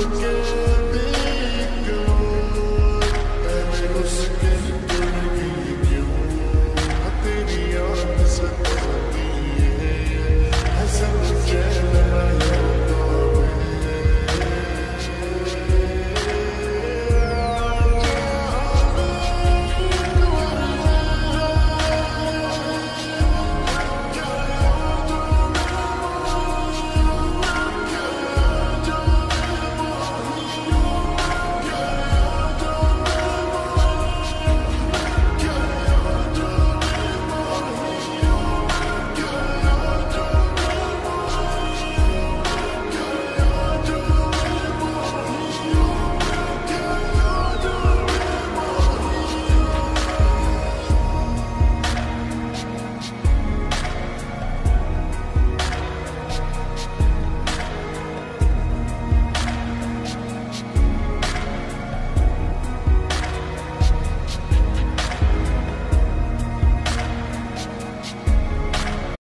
again.